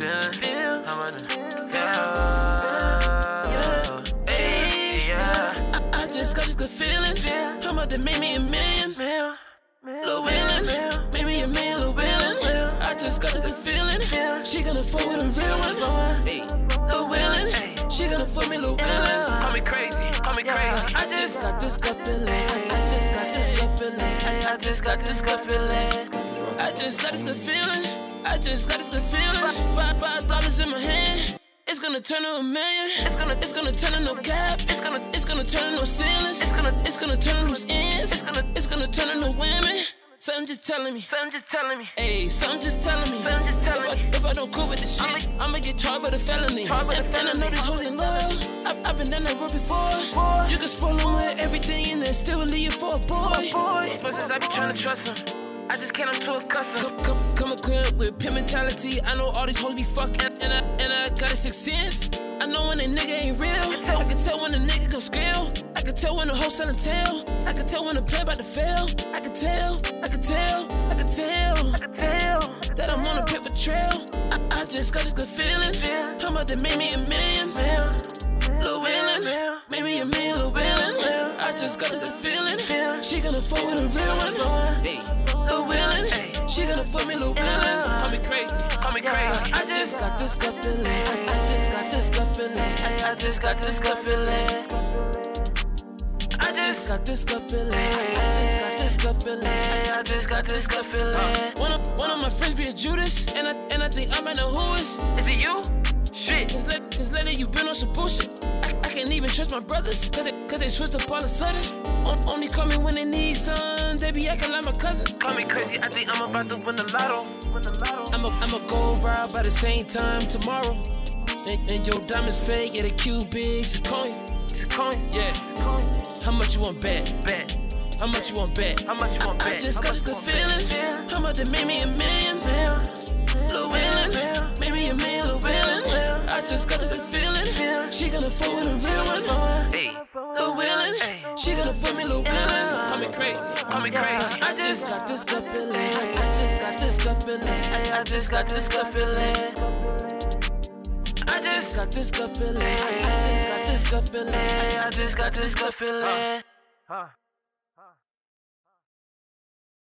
feeling? How about the, yeah, Ayy, yeah, I, I just got this good feeling. How about that made me a million? Lil Willin, made me a million, Lil Willin. I just got this good feeling. She gonna fuck with a real one. Hey, Lil Willin, she gonna fuck me, Lil Willin. Call me crazy, call me crazy. I just got this gut feeling. I, just got this gut feeling. I, just got this gut feeling. I just got this good feeling. I just got this good feeling. Five five dollars in my hand. It's gonna turn to a million. It's gonna, It's gonna turn to no cap. it's gonna, It's gonna turn to no ceilings. it's gonna, It's gonna turn to loose ends. It's gonna- It's gonna turn to no women. Something just telling me. something just telling me. Hey, something just telling me. Something just telling If me. I, if I don't cool with the shit, I'ma get charged with a felony. Charged with a And, and I know these hoes ain't loyal. I, I've been down that road before. Boy. You can spoil them with everything and then still leave you for a boy. Boy, but since I be trying to trust him, I just can't, I'm too accustomed. Come, come, come equipped with pimp mentality. I know all these hoes be fucking, and I, and I got a sixth sense. I know when a nigga ain't real. I can tell when a nigga gon' scale. I can tell when the hoe selling tail. I can tell when the play about to fail. I can tell, I can tell, I can tell I can tell. that I'm on a paper trail. I, I just got this good feeling. How much that made me a million? Mill, Lil Willin, made me a million, Lil Willin. I just got this good feeling. She gonna fuck with a real one. Hey, Lil Willin, gonna fuck me, Lil. Call me crazy. call me crazy. I just got this gut feeling. I, just got this gut feeling. I, I just got this gut feeling. I just got this gut feeling. I, just got this gut feeling. I, I just got this gut feeling. Uh. One of one of my friends be a Judas, and I and I think I might know who is. Is it you? Shit. Cause, let, cause lately you been on some bullshit. I, I can't even trust my brothers, cause they, cause they switched up all of a sudden. On, only call me when they need some, they be acting like my cousins. Call me crazy, I think I'm about to win the lotto. Win the lotto. I'm a, I'm a go ride by the same time tomorrow. And, and your diamonds fake, yeah, the cubics, coin. It's a coin. Yeah, Coin. how much you want bet? Bet. How much you want bet? How much you want bet? I bet? just How got this good you want bet? feeling. How much it made me a million? She gonna fuck me, Lil Willin. Call me crazy. Call me crazy. I just got this gut feeling. I, just got this gut feeling. I, I just got this gut feeling. I just got this gut feeling. I, just got this gut feeling. I, just got this gut feeling. Huh.